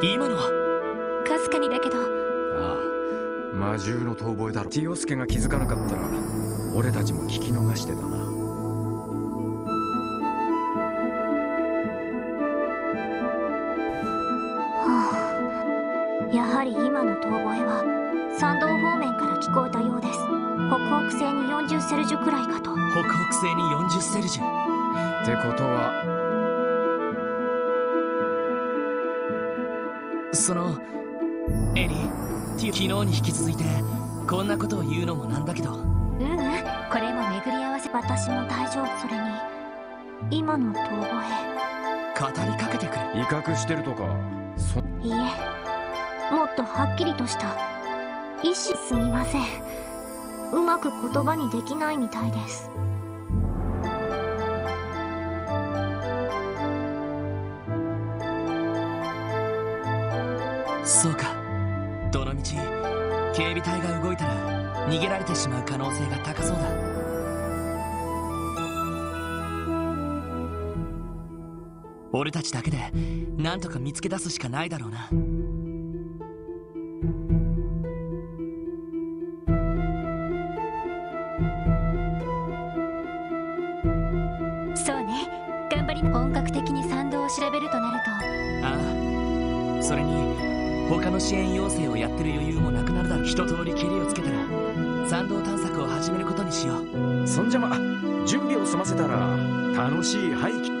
今のは？かすかにだけど。ああ魔獣の遠吠えだろ。ティオスケが気づかなかったら俺たちも聞き逃してたな。はあ。やはり今の遠吠えは山道方面から聞こえたようです。北北西に40セルジュくらいかと。北北西に40セルジュ。ってことはそのエリ昨日に引き続いてこんなことを言うのもなんだけど。ううんこれも巡り合わせ私も大丈夫それに今の遠吠語りかけてくれ。威嚇してるとか。そえいいえもっとはっきりとした。意志すみません。うまく言葉にできないみたいですそうか。どのみち警備隊が動いたら逃げられてしまう可能性が高そうだ。俺たちだけでなんとか見つけ出すしかないだろうな。の支援要請をやってる余裕もなくなるだ。ろう一通りケリをつけたら参道探索を始めることにしよう。そんじゃま準備を済ませたら楽しい廃棄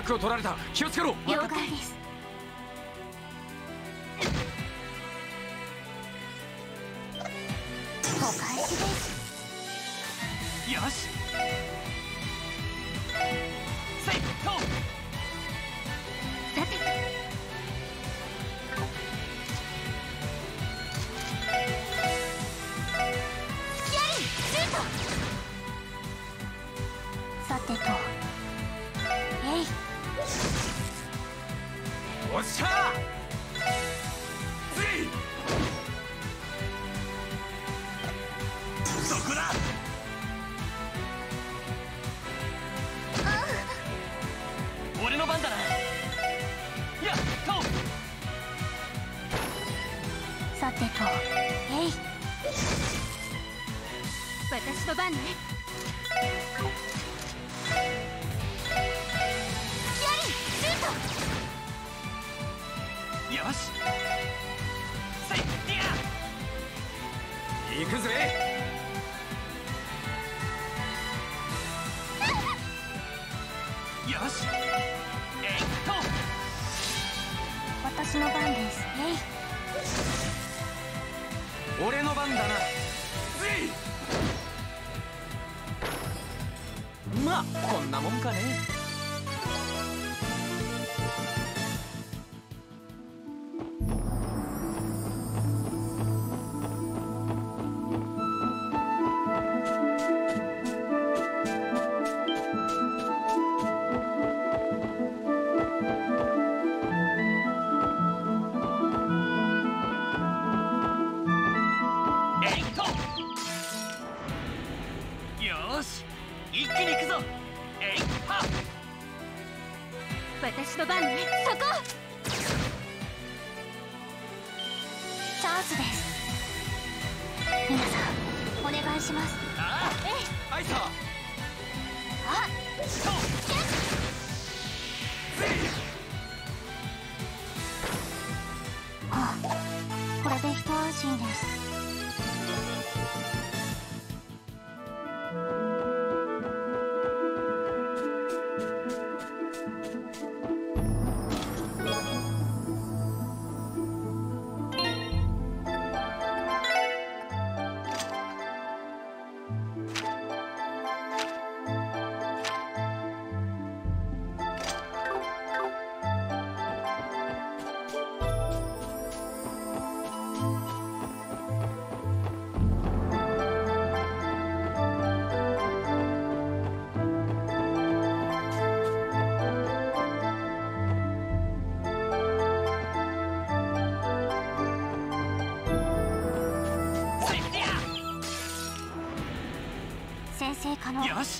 ックを取られた。気をつけろ。了解です。ぜ。よし。えっと。私の番ですえい俺の番だな。ぜい。まあこんなもんかね。よし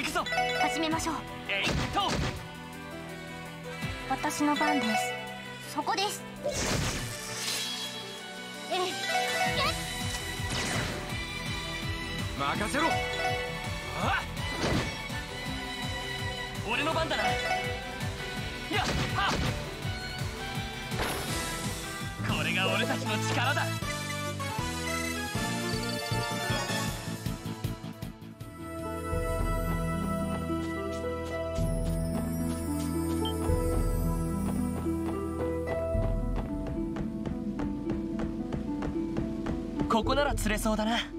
行くぞ。始めましょう。えいっと。私の番です。ここなら釣れそうだな。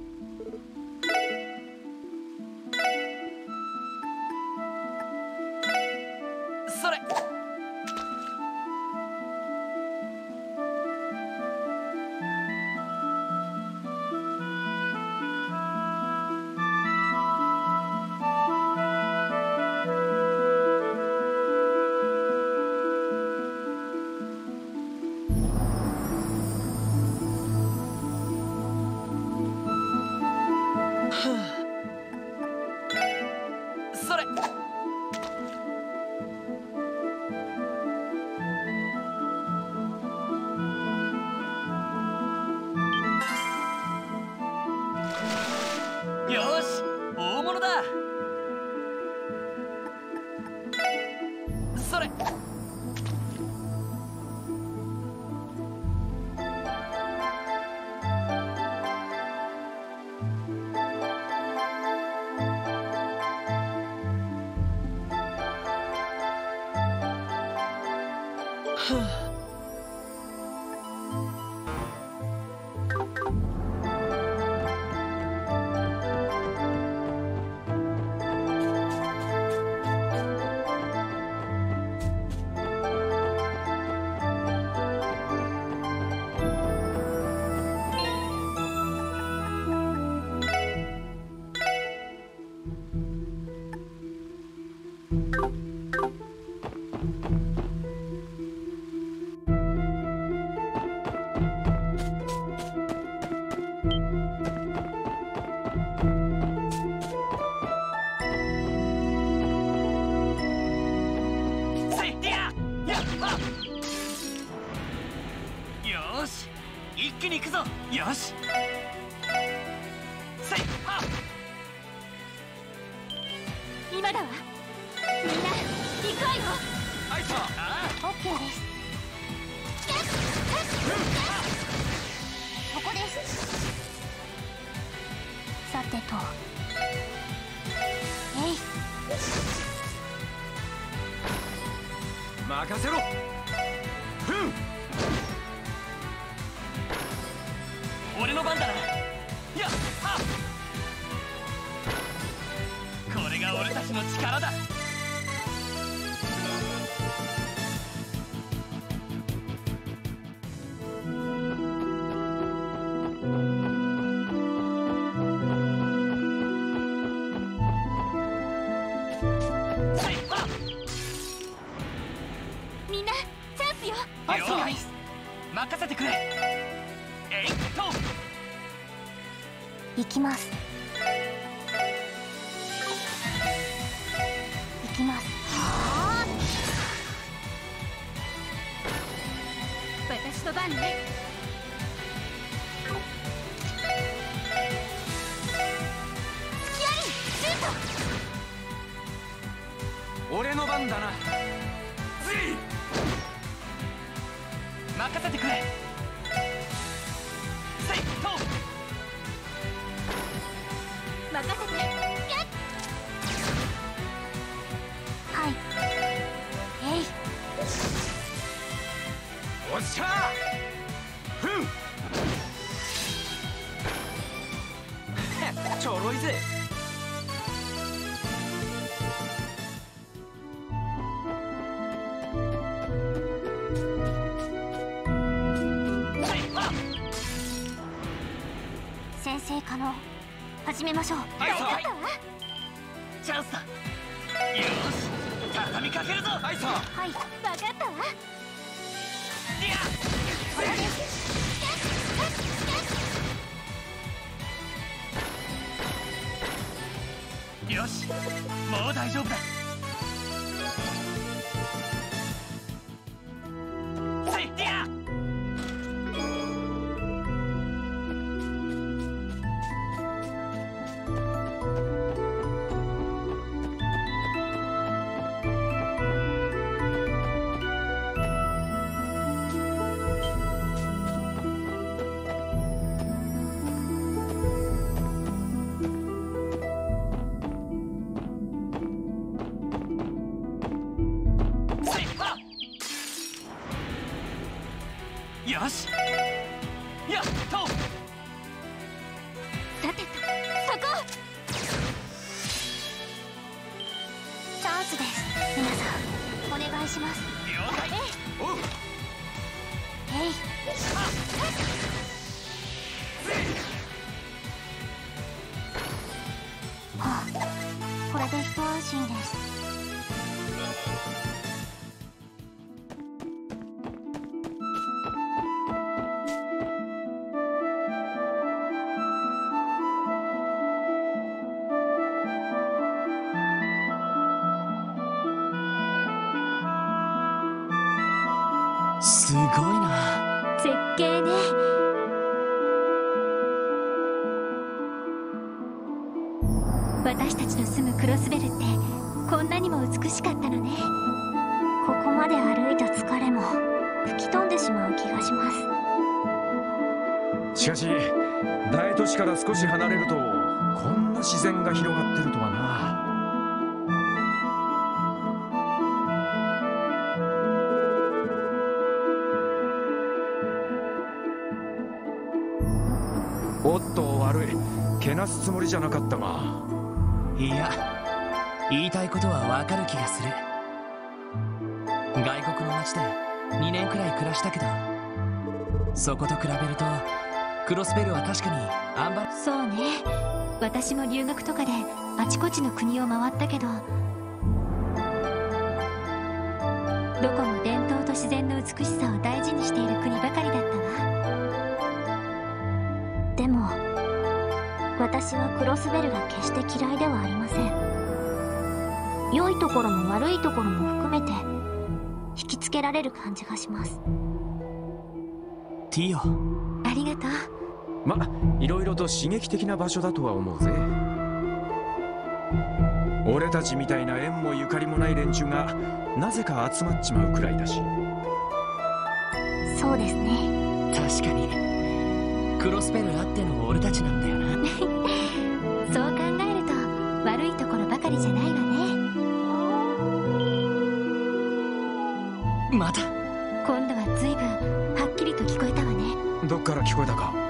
任せてくれ。美しかったのね。ここまで歩いた疲れも吹き飛んでしまう気がします。しかし大都市から少し離れるとこんな自然が広がってるとはな。おっと悪い。けなすつもりじゃなかったが。いや言いたいことはわかる気がする。外国の街で2年くらい暮らしたけどそこと比べるとクロスベルは確かにアンバそうね。私も留学とかであちこちの国を回ったけどどこも伝統と自然の美しさを大事にしている国ばかりだったわ。でも私はクロスベルが決して嫌いではありません。良いところも悪いところも含めて引きつけられる感じがします。ティオありがとう。まいろいろと刺激的な場所だとは思うぜ。俺たちみたいな縁もゆかりもない連中がなぜか集まっちまうくらいだし。そうですね。確かに。クロスベルあっての俺たちなんだよな。そう考えると悪いところばかりじゃないわ聞こえたかわかるか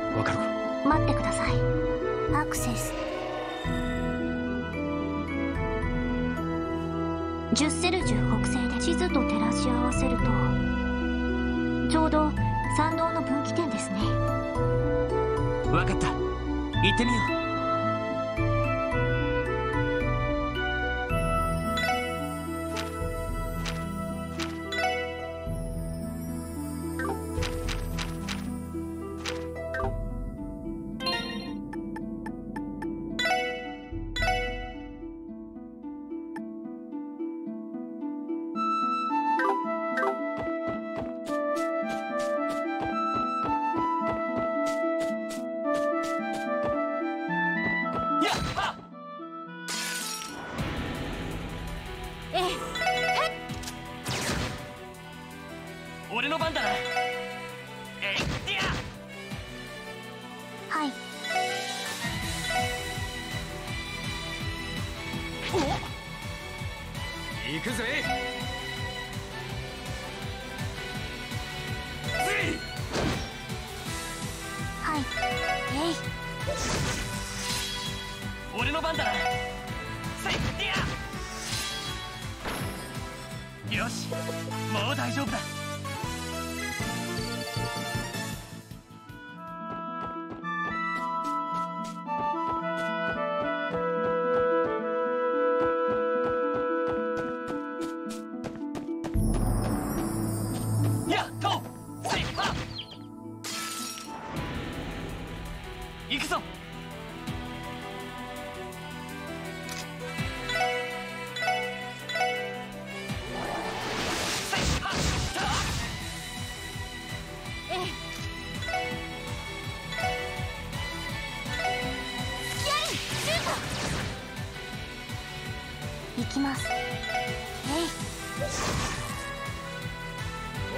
行きます。えい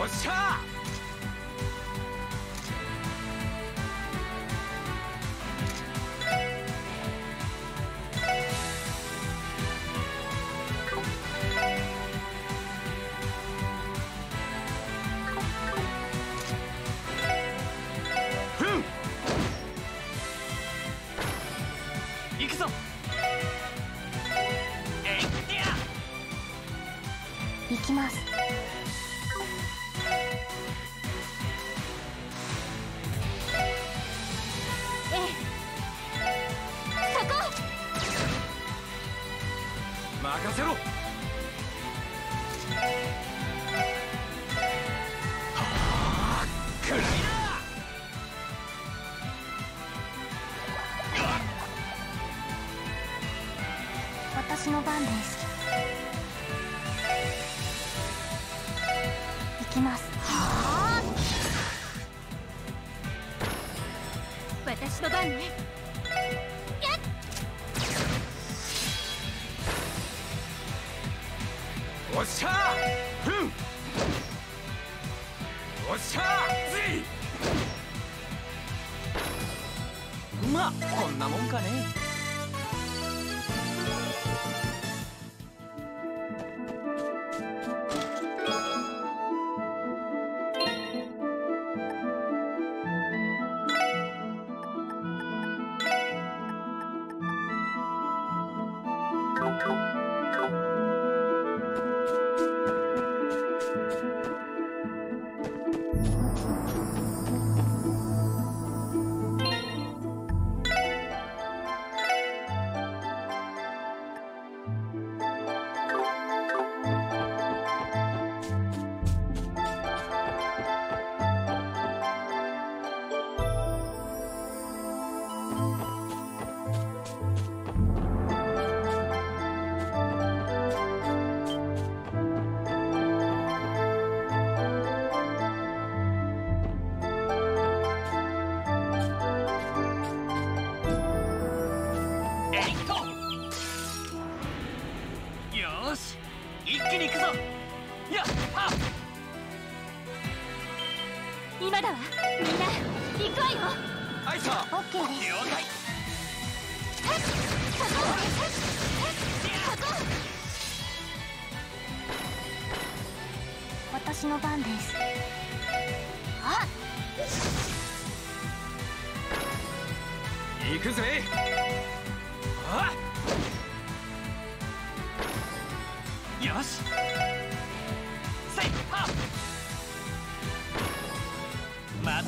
おっしゃ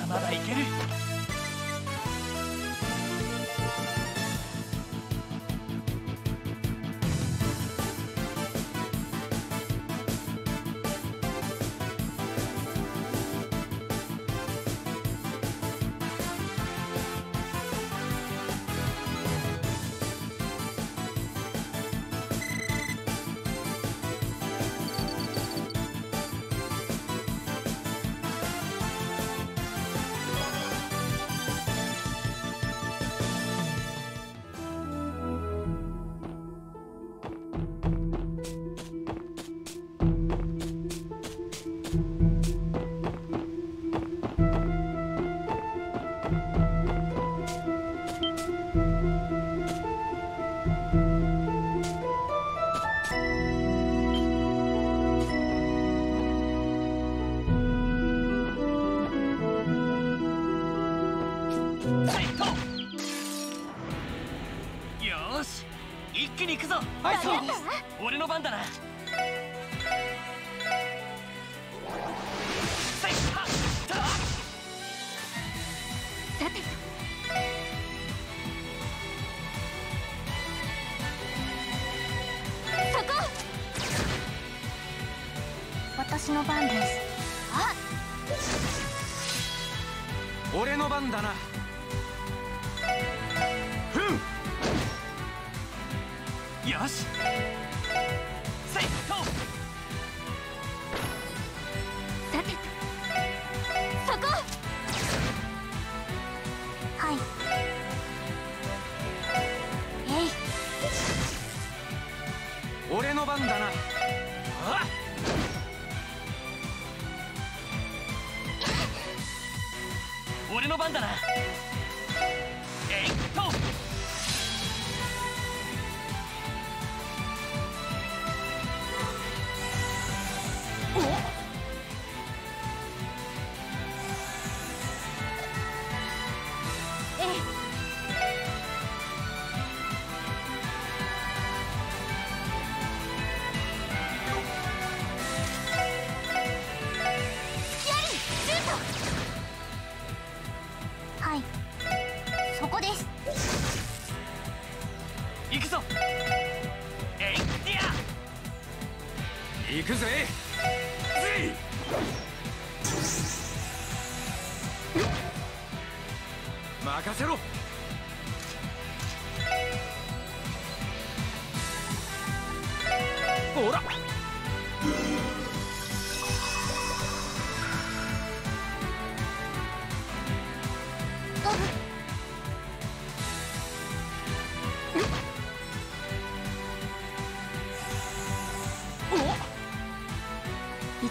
まだいける。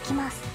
きます。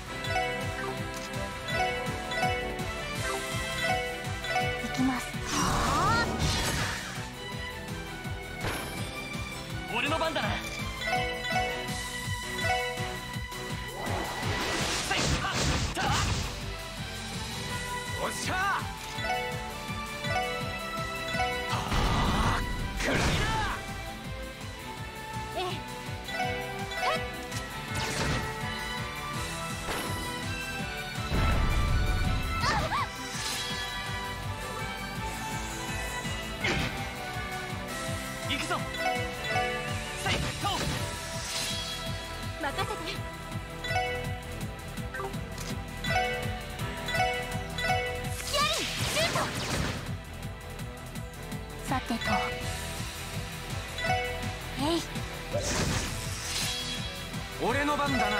감사합니다.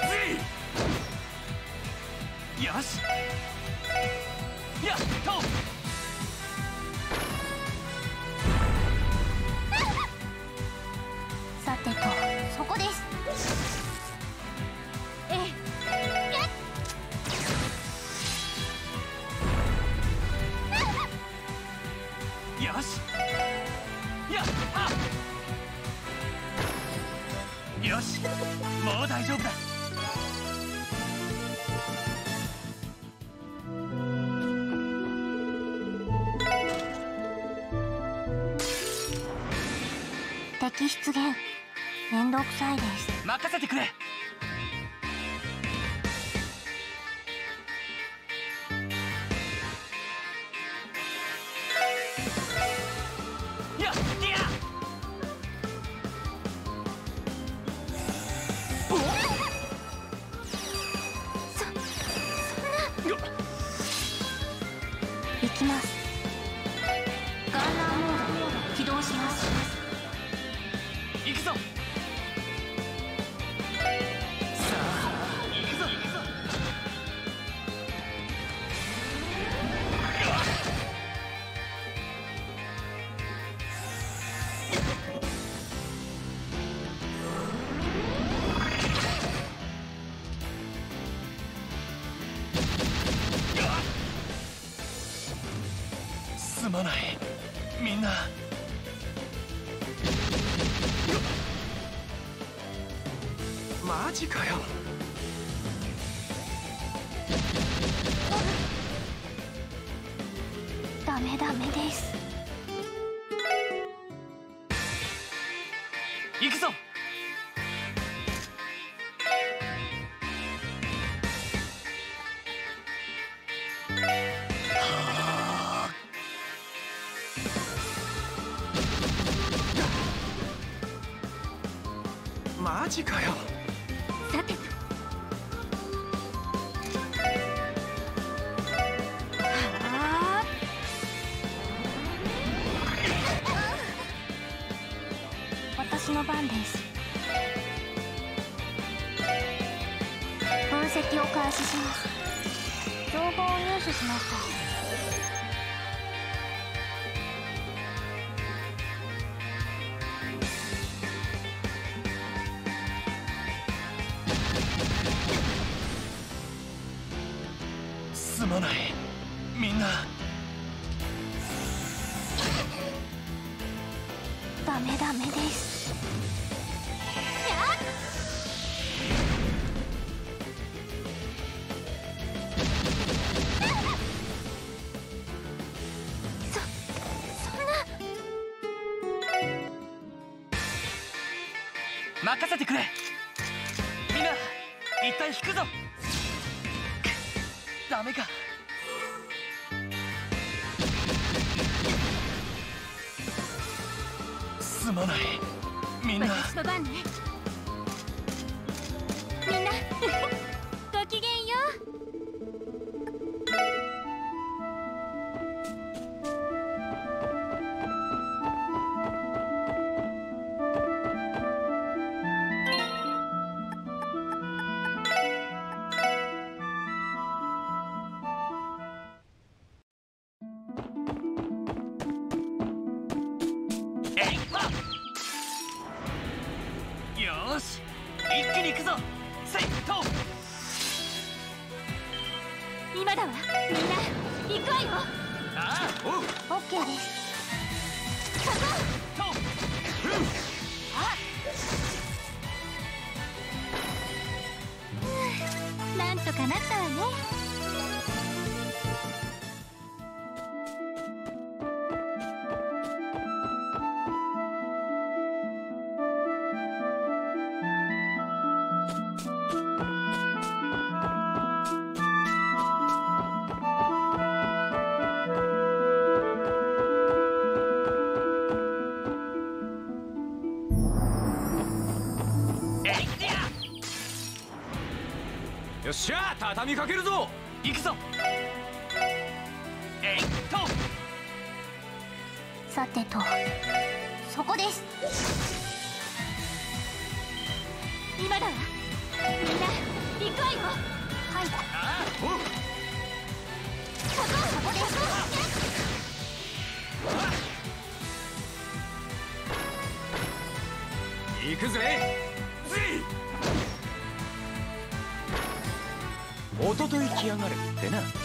任せてくれ。マジかよ。任せてくれ。畳みかけるぞ。行くぞ。えいっと。さてと。そこです。今だわ。みんな行くわよはい。ああおうそこそこです行くぜぜおととい来やがるってな。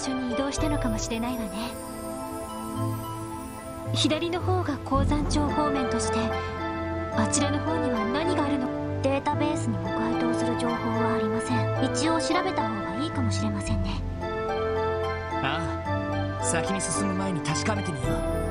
所に移動したのかもしれないわね。左の方が鉱山町方面としてあちらの方には何があるの？データベースにも該当する情報はありません。一応調べた方がいいかもしれませんね。ああ先に進む前に確かめてみよう。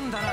俺の番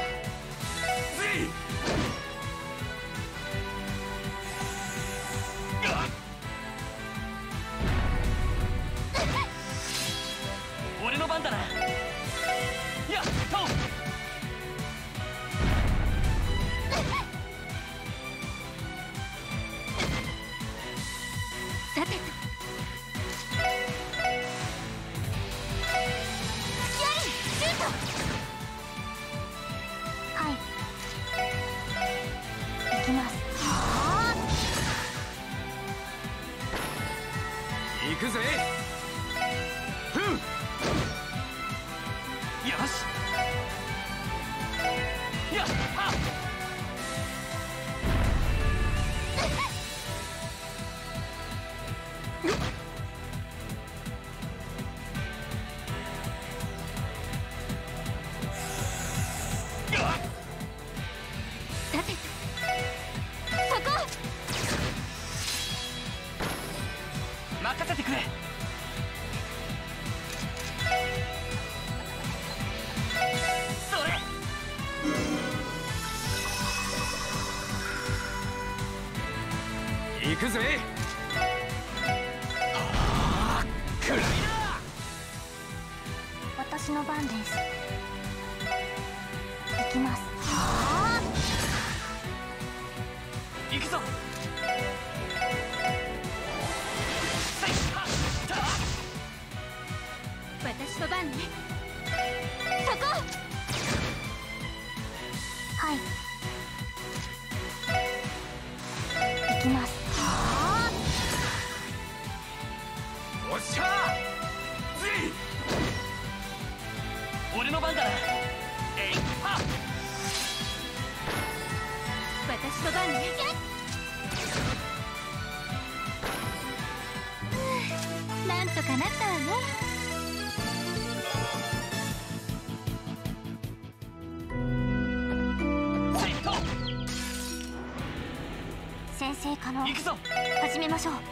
ましょう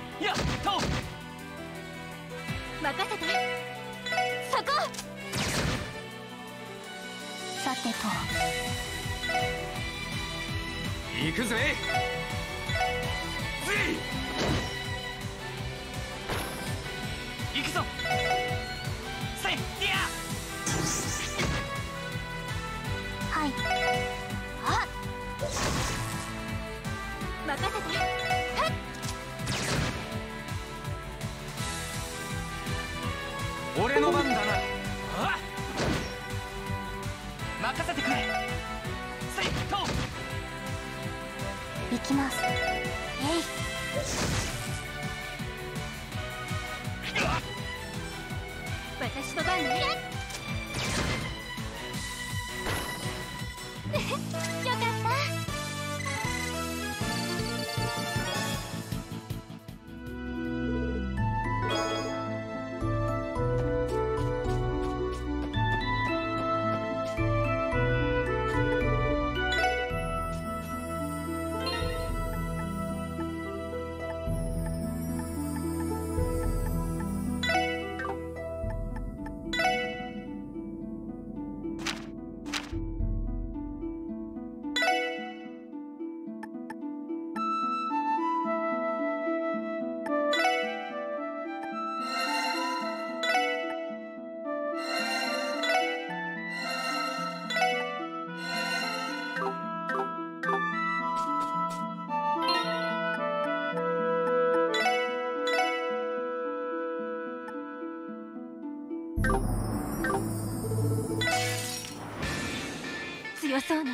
そうね。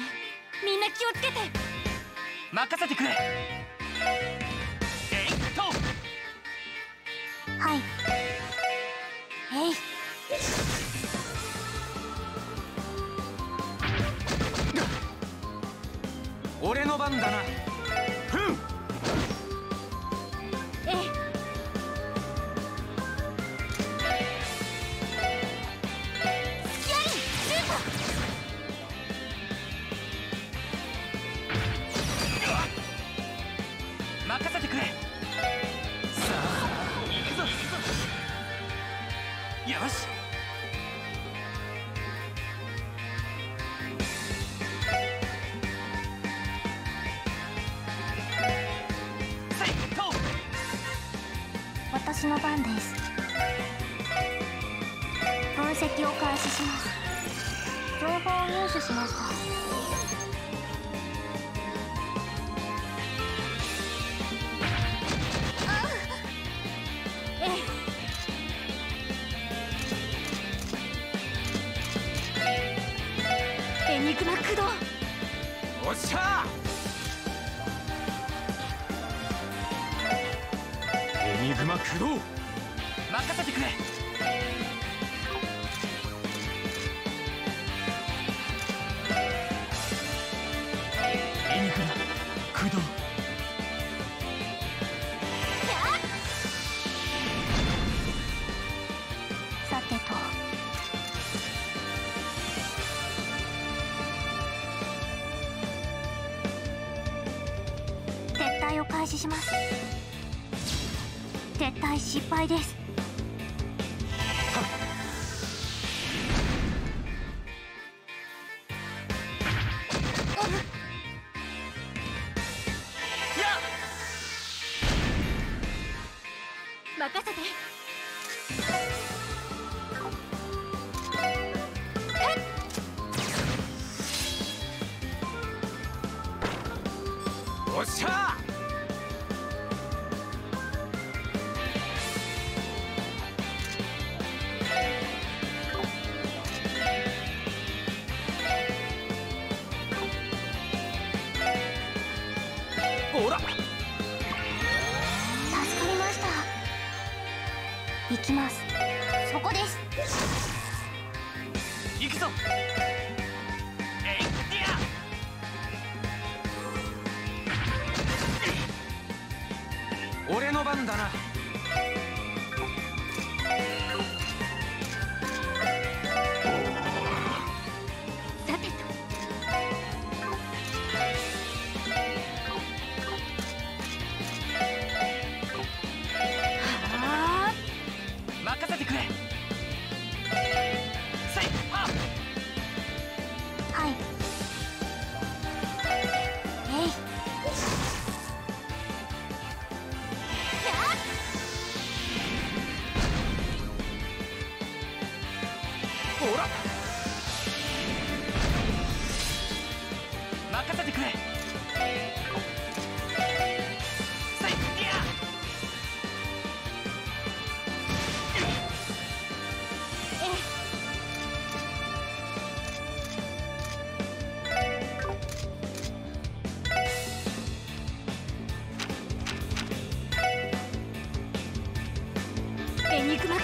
みんな気をつけて。任せてくれ。し私の番です。分析を開始します。情報を入手しました。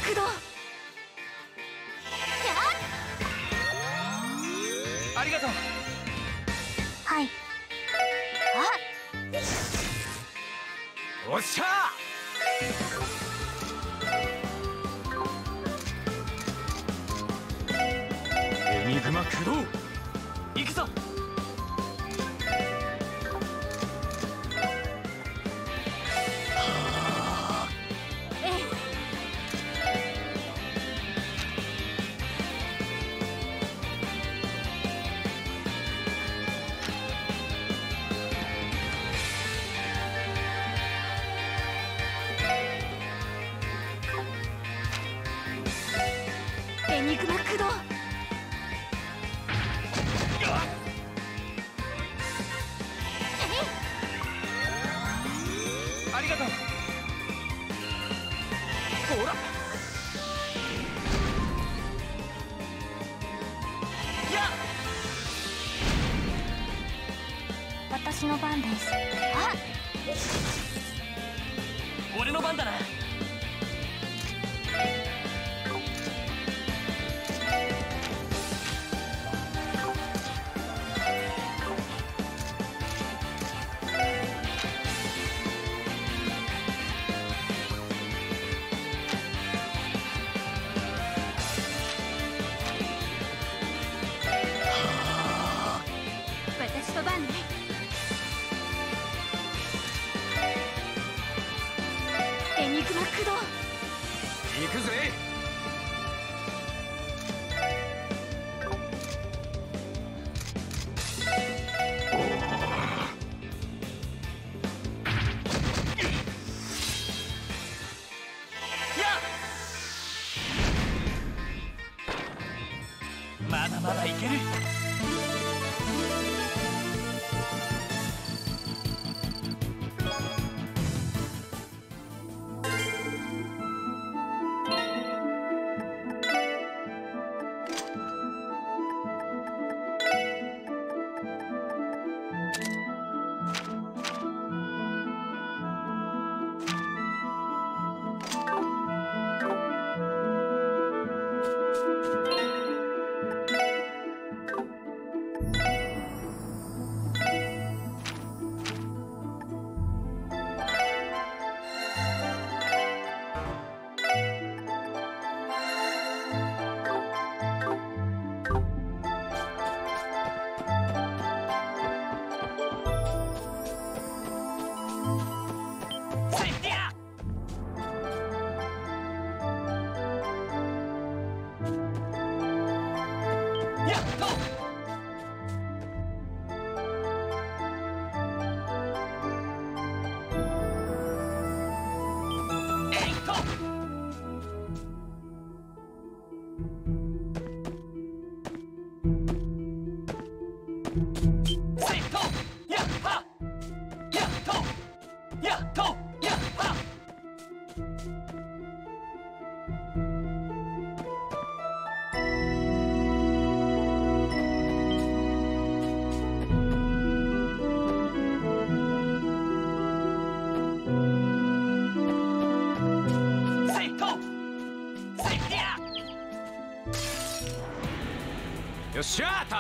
駆動。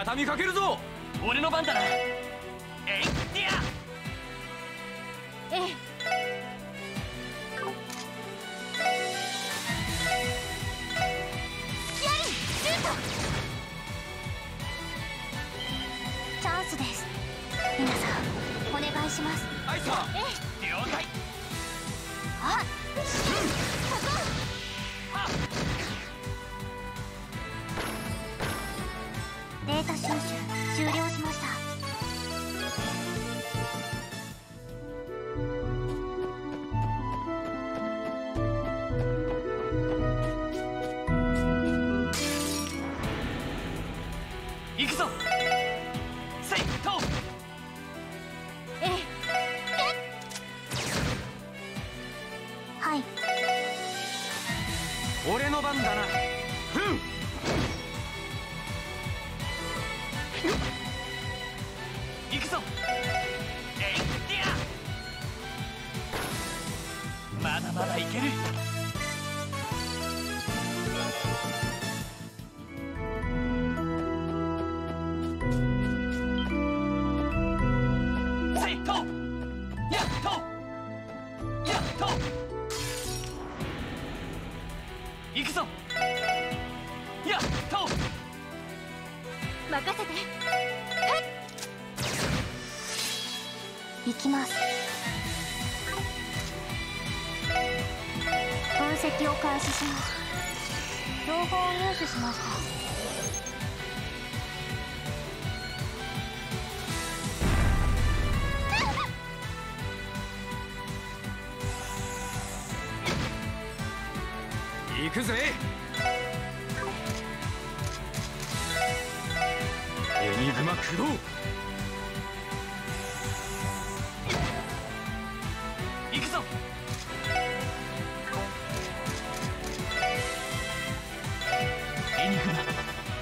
畳みかけるぞ。俺の番だな。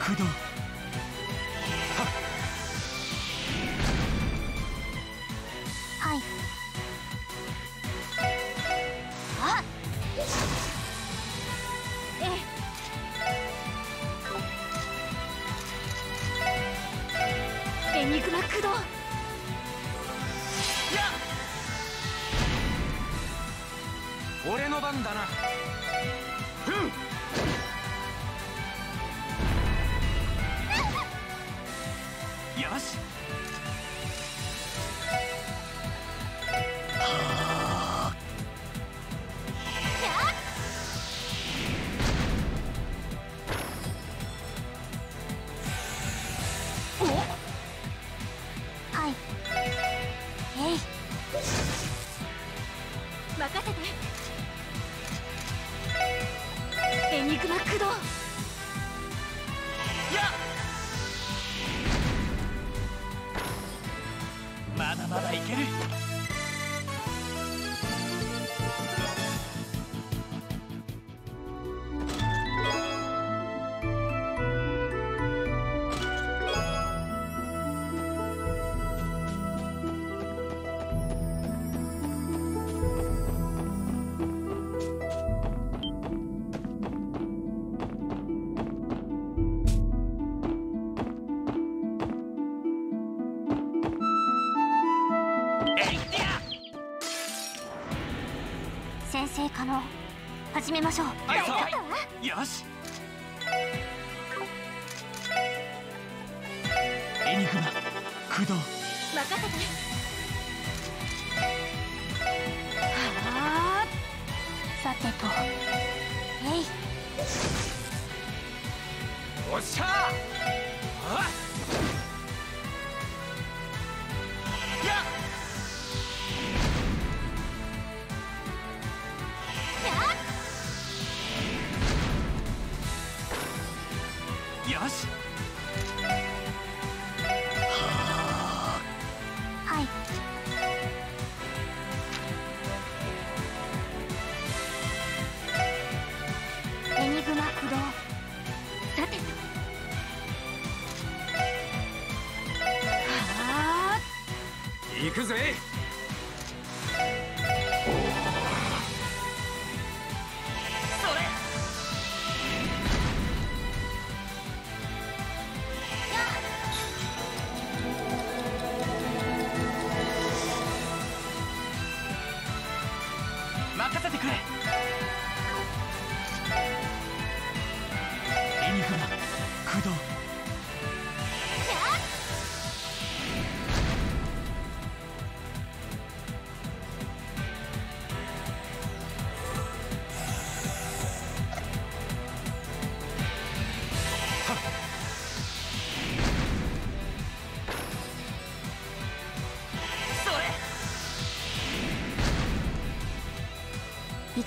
工藤めましょう。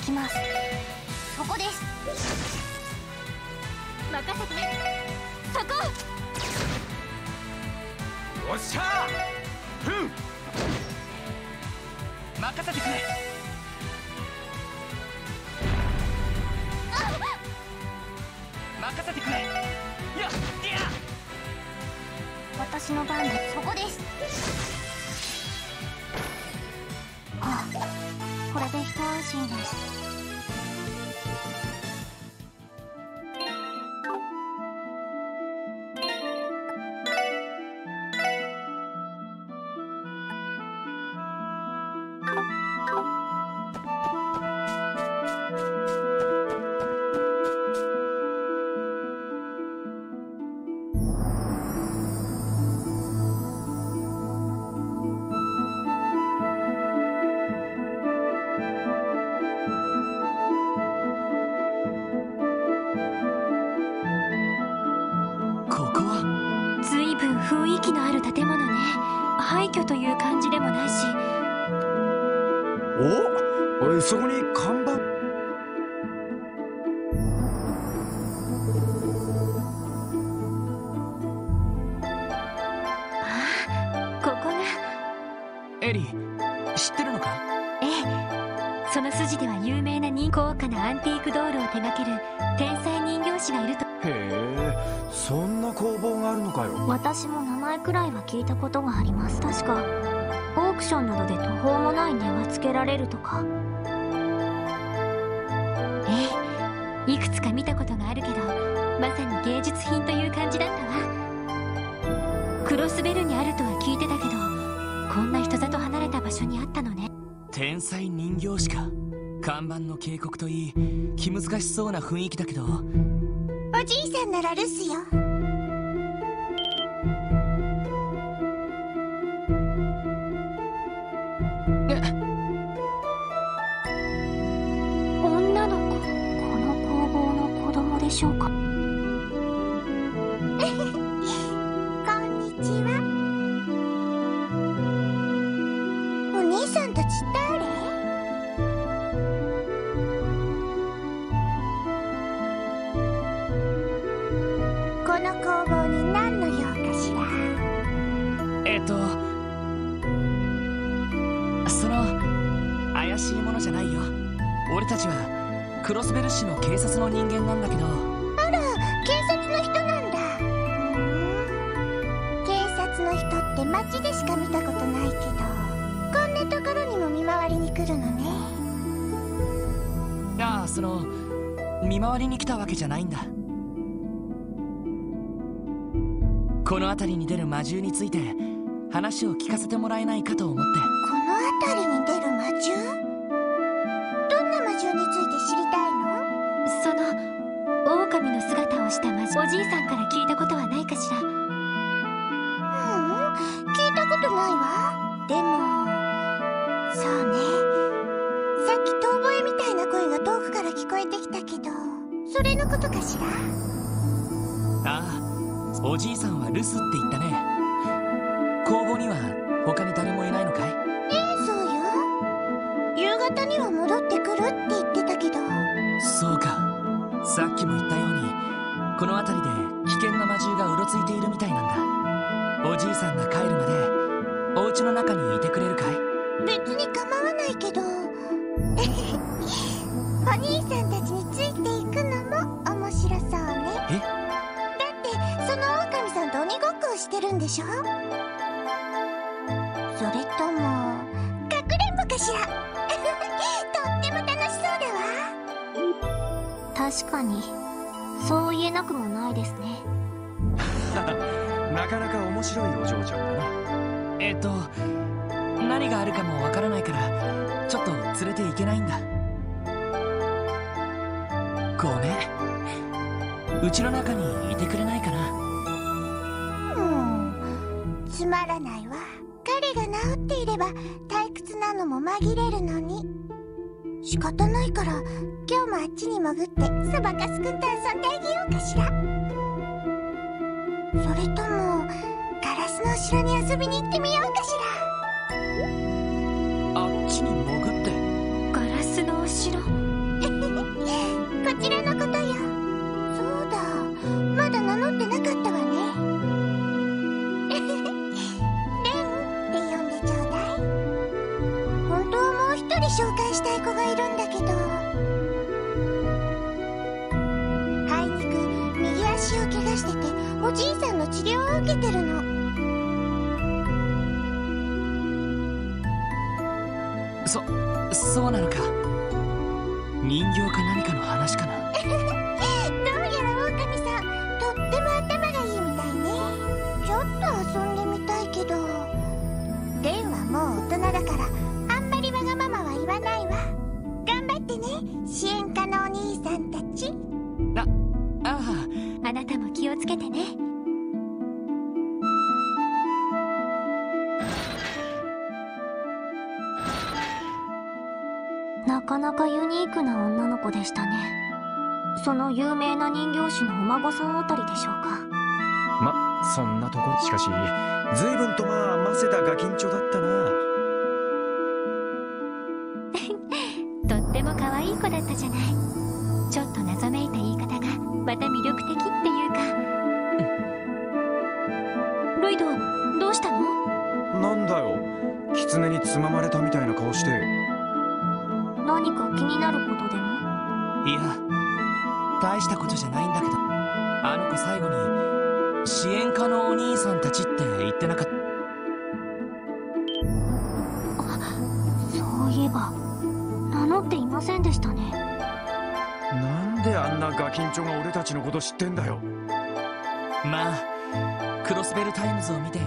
きます。そこです。任せて。そこ。おっしゃ。ふん任せてくれ。任せてくれ。や私の番でそこです。あこれで一安心です。看板の警告といい気難しそうな雰囲気だけど俺たちはクロスベル市の警察の人間なんだけど。あら警察の人なんだ。警察の人って街でしか見たことないけどこんなところにも見回りに来るのね。ああその見回りに来たわけじゃないんだ。この辺りに出る魔獣について話を聞かせてもらえないかと思って。この辺りに出る魔獣？おじいさんから聞いたことはないかしら？ううん。聞いたことないわ。でもそうね。さっき遠吠えみたいな声が遠くから聞こえてきたけどそれのことかしら？ああおじいさんは留守って言かにそう言えなくもないですね。なかなか面白いお嬢ちゃんだな。えっと何があるかもわからないからちょっと連れていけないんだ。ごめん。うちの中にてね。なかなかユニークな女の子でしたね。その有名な人形師のお孫さんあたりでしょうか。まそんなとこしかし随分とまあませたガキンチョだったな。とっても可愛い子だったじゃない。ちょっと謎めいた大したことじゃないんだけどあの子最後に支援課のお兄さんたちって言ってなかった？そういえば名乗っていませんでしたね。なんであんなガキンチョが俺たちのこと知ってんだよ？まあクロスベルタイムズを見て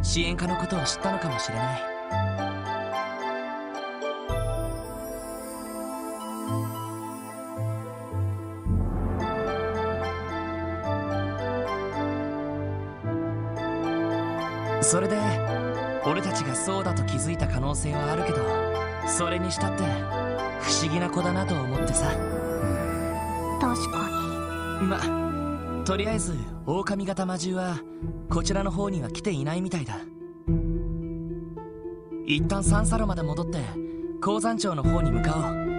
支援課のことを知ったのかもしれない子だなと思ってさ。確かにまとりあえず狼型魔獣はこちらの方には来ていないみたいだ。一旦サンサロまで戻って鉱山町の方に向かおう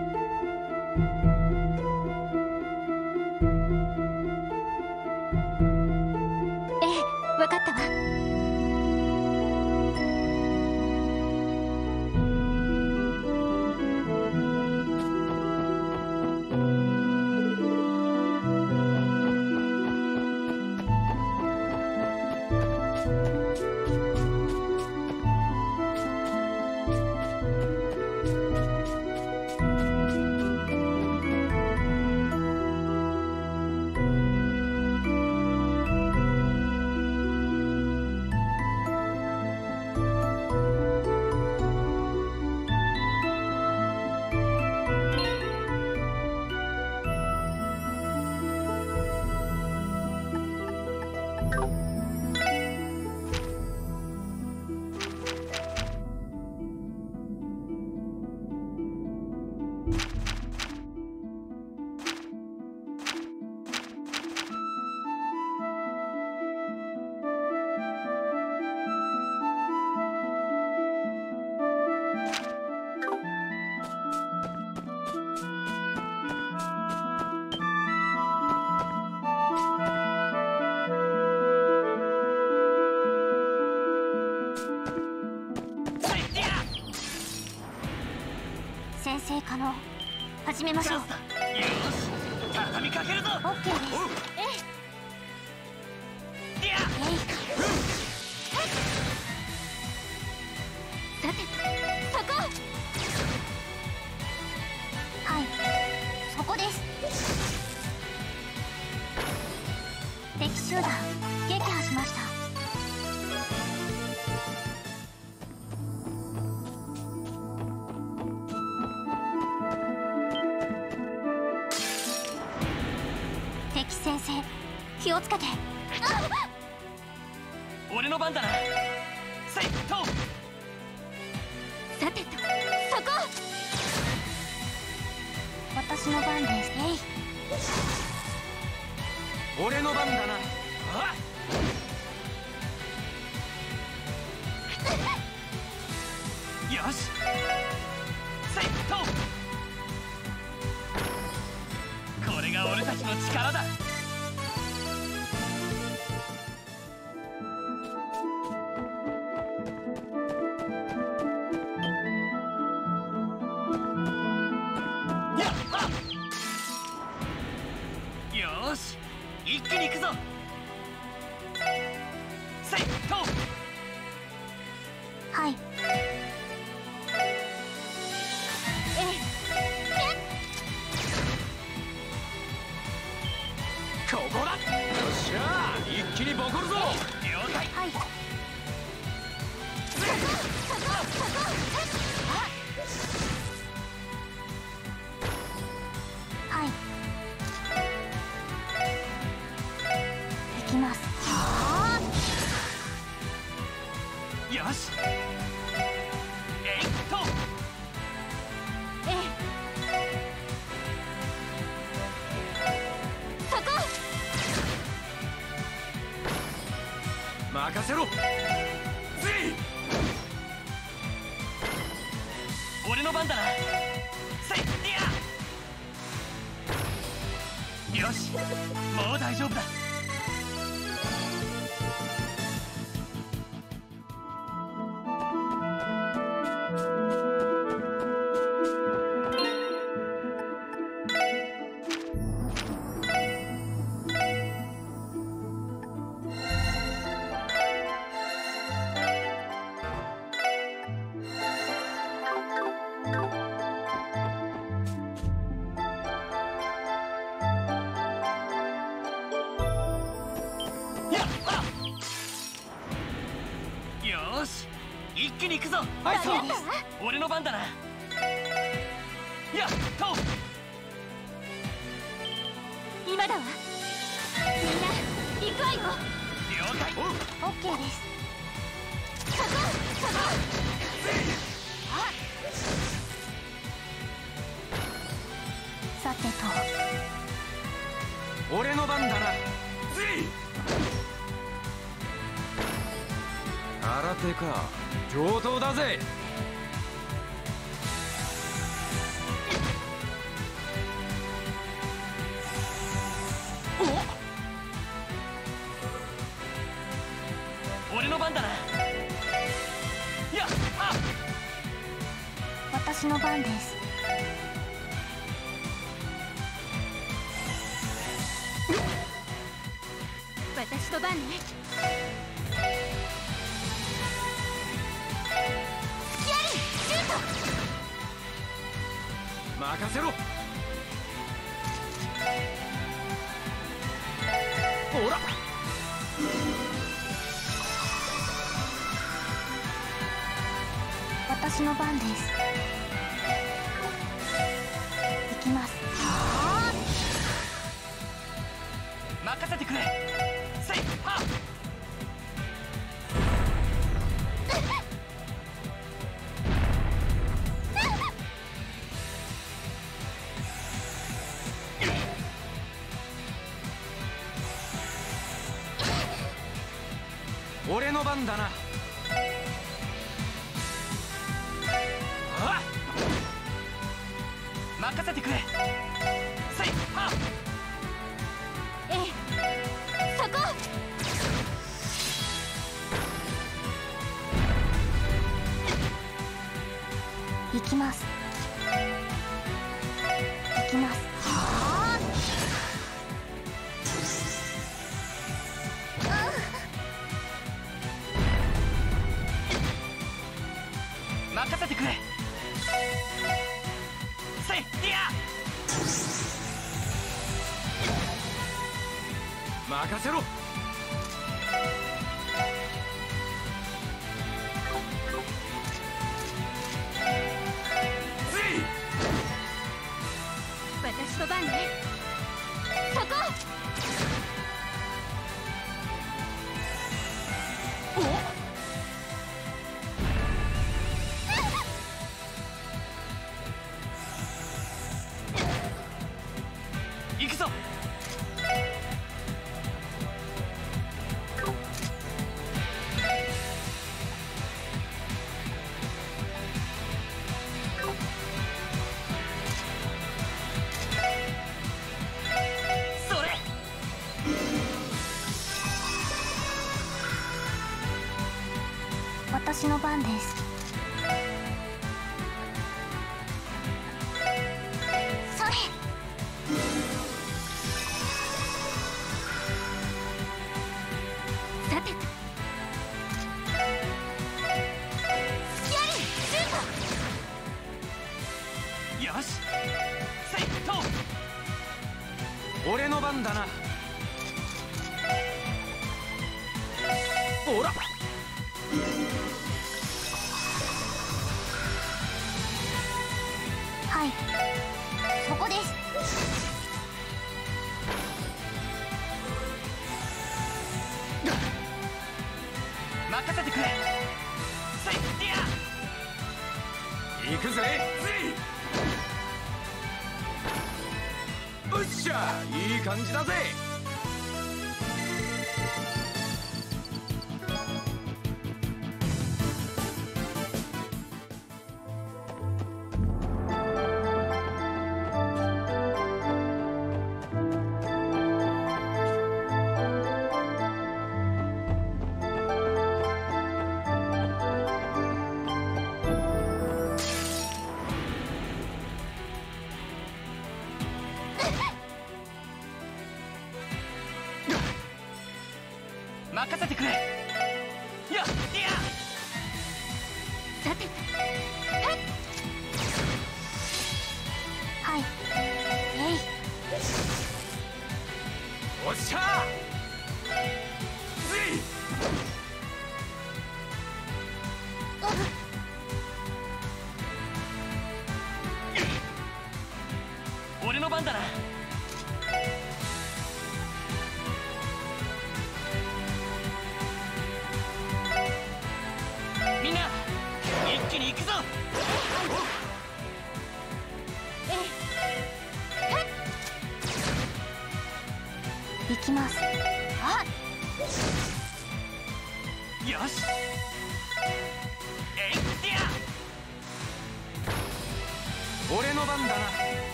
先生可能。始めましょう。畳みかけるぞ。OK です気に行くぞ。はい。そう。俺の番だな。やっと。今だわ。みんな行くわよ了解。オッケーです。さてと。俺の番だな。ぜ新手か上等だぜ。い俺の番だな。やっはっ。私の番です任せろ。ほら。私の番です。私。の番ですそれさてよしセット俺の番だな。ほら。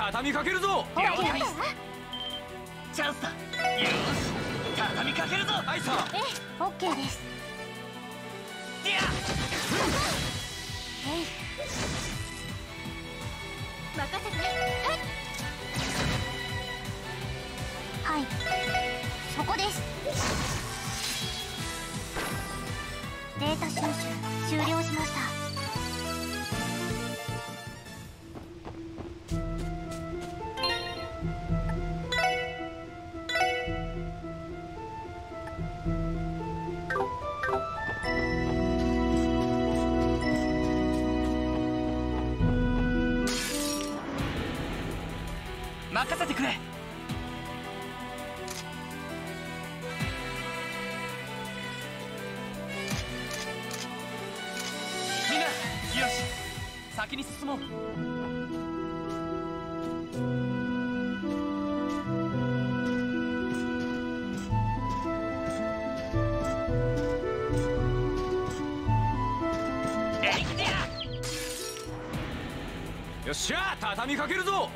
畳みかけるぞ。チャンスだよし。畳みかけるぞ。えオッケーですや、任せて。はい。そこです。データ収集終了しました。見かけるぞ。